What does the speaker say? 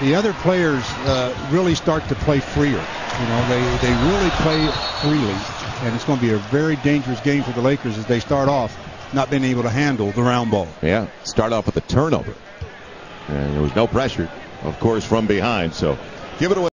the other players uh, really start to play freer. You know, they, they really play freely, and it's going to be a very dangerous game for the Lakers as they start off not being able to handle the round ball. Yeah, start off with a turnover. And there was no pressure, of course, from behind. So give it away.